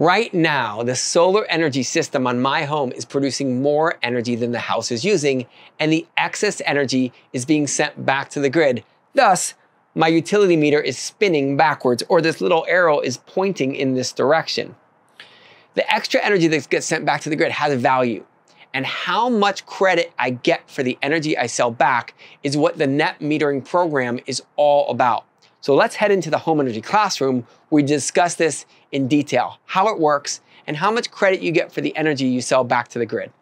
Right now, the solar energy system on my home is producing more energy than the house is using, and the excess energy is being sent back to the grid. Thus, my utility meter is spinning backwards, or this little arrow is pointing in this direction. The extra energy that gets sent back to the grid has a value, and how much credit I get for the energy I sell back is what the net metering program is all about. So let's head into the home energy classroom. We discuss this in detail, how it works, and how much credit you get for the energy you sell back to the grid.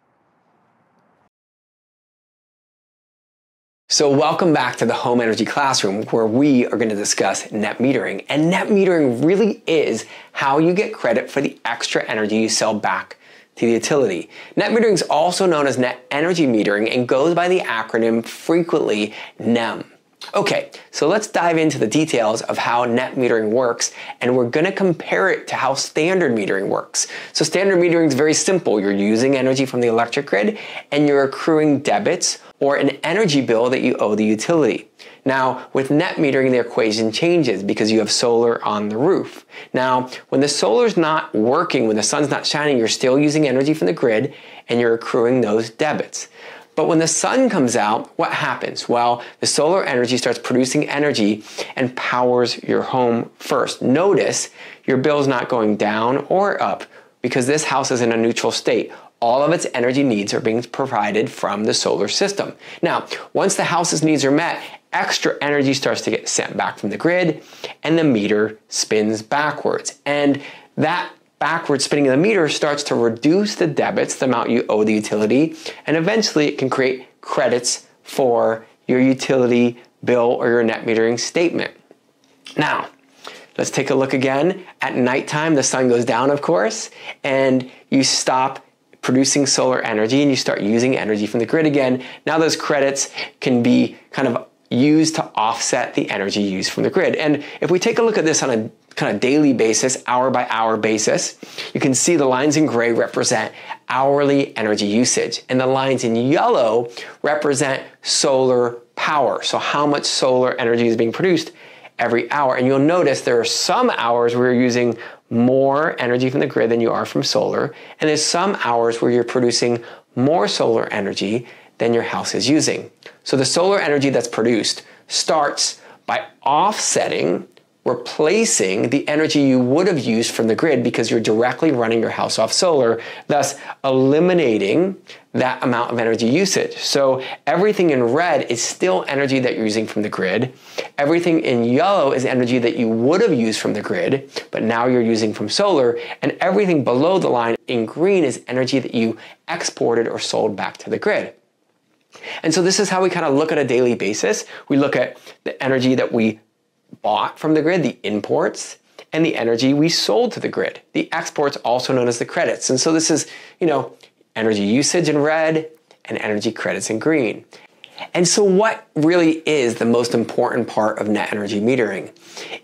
So welcome back to the home energy classroom where we are going to discuss net metering. And net metering really is how you get credit for the extra energy you sell back to the utility. Net metering is also known as net energy metering and goes by the acronym frequently NEM. Okay, so let's dive into the details of how net metering works, and we're gonna compare it to how standard metering works. So standard metering is very simple. You're using energy from the electric grid, and you're accruing debits or an energy bill that you owe the utility. Now, with net metering, the equation changes because you have solar on the roof. Now, when the solar's not working, when the sun's not shining, you're still using energy from the grid, and you're accruing those debits. But when the sun comes out, what happens? Well, the solar energy starts producing energy and powers your home first. Notice your bill's not going down or up because this house is in a neutral state. All of its energy needs are being provided from the solar system. Now, once the house's needs are met, extra energy starts to get sent back from the grid and the meter spins backwards. And that backward spinning of the meter starts to reduce the debits, the amount you owe the utility, and eventually it can create credits for your utility bill or your net metering statement. Now, let's take a look again. At nighttime, the sun goes down, of course, and you stop producing solar energy and you start using energy from the grid again. Now those credits can be kind of used to offset the energy used from the grid. And if we take a look at this on a kind of daily basis, hour by hour basis, you can see the lines in gray represent hourly energy usage, and the lines in yellow represent solar power. So, how much solar energy is being produced every hour. And you'll notice there are some hours where you're using more energy from the grid than you are from solar, and there's some hours where you're producing more solar energy than your house is using. So, the solar energy that's produced starts by offsetting replacing the energy you would have used from the grid because you're directly running your house off solar, thus eliminating that amount of energy usage. So everything in red is still energy that you're using from the grid. Everything in yellow is energy that you would have used from the grid, but now you're using from solar. And everything below the line in green is energy that you exported or sold back to the grid. And so this is how we kind of look at a daily basis. We look at the energy that we bought from the grid, the imports, and the energy we sold to the grid, the exports, also known as the credits. And so this is, you know, energy usage in red and energy credits in green. And so, what really is the most important part of net energy metering?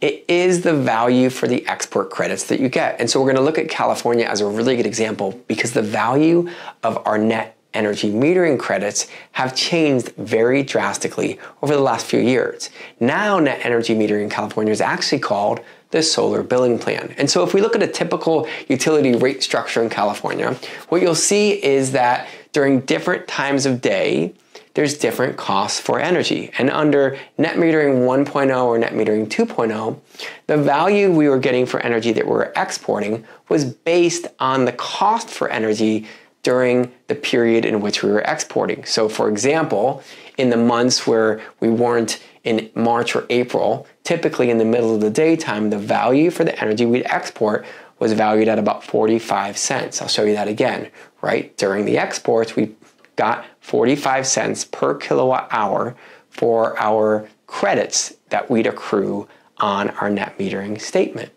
It is the value for the export credits that you get. And so, we're going to look at California as a really good example because the value of our net energy metering credits have changed very drastically over the last few years. Now, net energy metering in California is actually called the solar billing plan. And so, if we look at a typical utility rate structure in California, what you'll see is that during different times of day, there's different costs for energy. And under net metering 1.0 or net metering 2.0, the value we were getting for energy that we were exporting was based on the cost for energy during the period in which we were exporting. So, for example, in the months where we weren't in March or April, typically in the middle of the daytime, the value for the energy we'd export was valued at about 45 cents. I'll show you that again, right? During the exports, we got 45 cents per kilowatt hour for our credits that we'd accrue on our net metering statement.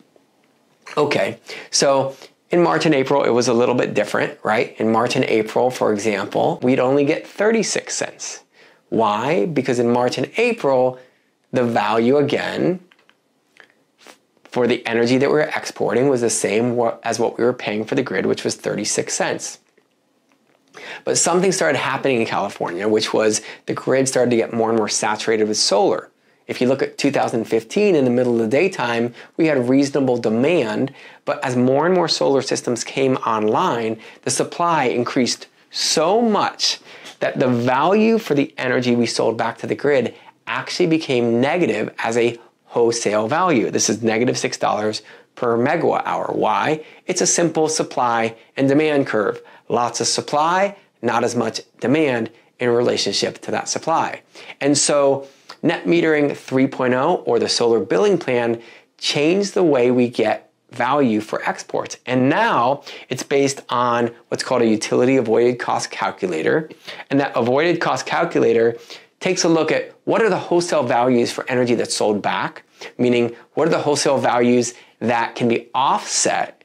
Okay, so in March and April, it was a little bit different, right? In March and April, for example, we'd only get 36 cents. Why? Because in March and April, the value again for the energy that we were exporting was the same as what we were paying for the grid, which was 36 cents. But something started happening in California, which was the grid started to get more and more saturated with solar. If you look at 2015 in the middle of the daytime, we had reasonable demand, but as more and more solar systems came online, the supply increased so much that the value for the energy we sold back to the grid actually became negative as a wholesale value. This is negative $6 per megawatt hour. Why? It's a simple supply and demand curve. Lots of supply, not as much demand in relationship to that supply. And so net metering 3.0 or the solar billing plan changed the way we get value for exports. And now it's based on what's called a utility avoided cost calculator. And that avoided cost calculator takes a look at what are the wholesale values for energy that's sold back, meaning what are the wholesale values that can be offset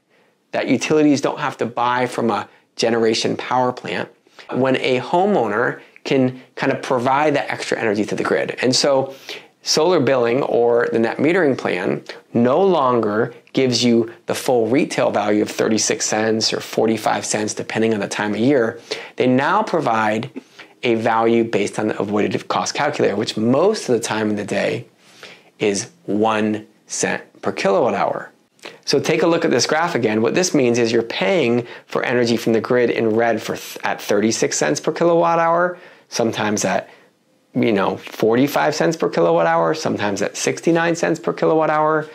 that utilities don't have to buy from a generation power plant when a homeowner can kind of provide that extra energy to the grid. And so solar billing or the net metering plan no longer gives you the full retail value of 36 cents or 45 cents depending on the time of year. They now provide a value based on the avoided cost calculator, which most of the time in the day is one cent per kilowatt hour. So take a look at this graph again. What this means is you're paying for energy from the grid in red for th- at 36 cents per kilowatt hour, sometimes at you know 45 cents per kilowatt hour, sometimes at 69 cents per kilowatt hour,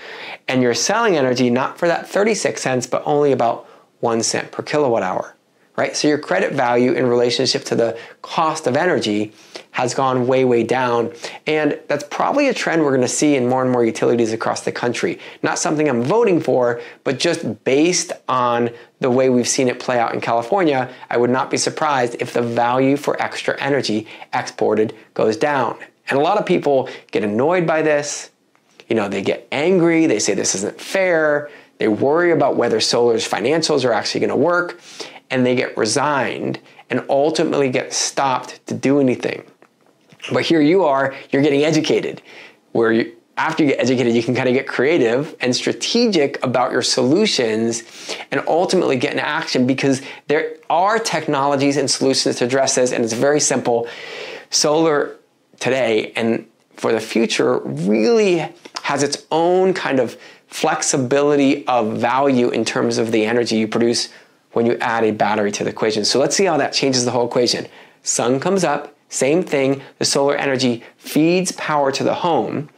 and you're selling energy not for that 36 cents but only about 1 cent per kilowatt hour right? So your credit value in relationship to the cost of energy has gone way, way down. And that's probably a trend we're gonna see in more and more utilities across the country. Not something I'm voting for, but just based on the way we've seen it play out in California, I would not be surprised if the value for extra energy exported goes down. And a lot of people get annoyed by this. You know, they get angry, they say this isn't fair. They worry about whether solar's financials are actually going to work and they get resigned and ultimately get stopped to do anything. But here you are, you're getting educated, where you, after you get educated, you can kind of get creative and strategic about your solutions and ultimately get in action because there are technologies and solutions to address this, and it's very simple. Solar today and for the future really has its own kind of flexibility of value in terms of the energy you produce when you add a battery to the equation. So let's see how that changes the whole equation. Sun comes up, same thing, the solar energy feeds power to the home.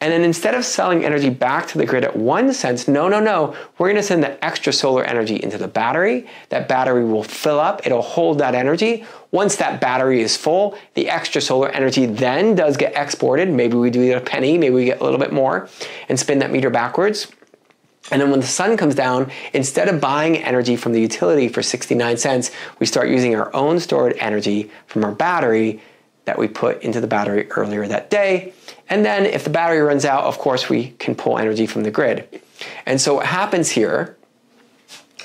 And then instead of selling energy back to the grid at one cent, no, no, no, we're gonna send the extra solar energy into the battery. That battery will fill up, it'll hold that energy. Once that battery is full, the extra solar energy then does get exported. Maybe we do get a penny, maybe we get a little bit more and spin that meter backwards. And then when the sun comes down, instead of buying energy from the utility for 69 cents, we start using our own stored energy from our battery that we put into the battery earlier that day. And then if the battery runs out, of course, we can pull energy from the grid. And so what happens here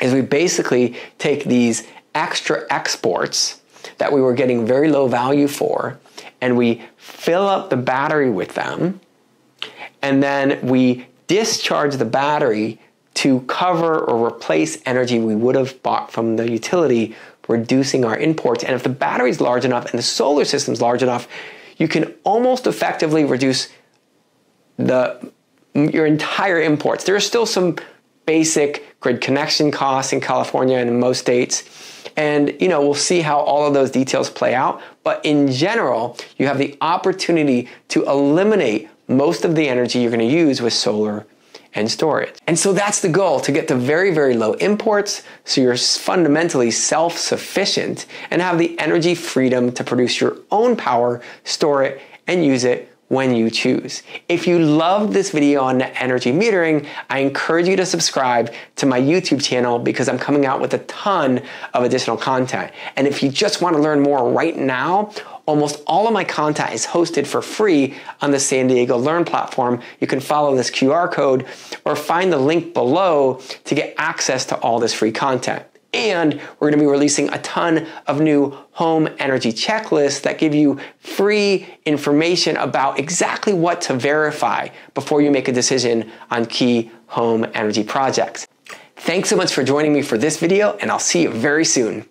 is we basically take these extra exports that we were getting very low value for, and we fill up the battery with them, and then we discharge the battery to cover or replace energy we would have bought from the utility, reducing our imports. And if the battery is large enough and the solar system is large enough, you can almost effectively reduce the your entire imports. There are still some basic grid connection costs in California and in most states. And you know, we'll see how all of those details play out, but in general, you have the opportunity to eliminate most of the energy you're going to use with solar and storage. And so that's the goal to get to very, very low imports so you're fundamentally self sufficient and have the energy freedom to produce your own power, store it, and use it when you choose. If you love this video on energy metering, I encourage you to subscribe to my YouTube channel because I'm coming out with a ton of additional content. And if you just want to learn more right now, Almost all of my content is hosted for free on the San Diego Learn platform. You can follow this QR code or find the link below to get access to all this free content. And we're going to be releasing a ton of new home energy checklists that give you free information about exactly what to verify before you make a decision on key home energy projects. Thanks so much for joining me for this video, and I'll see you very soon.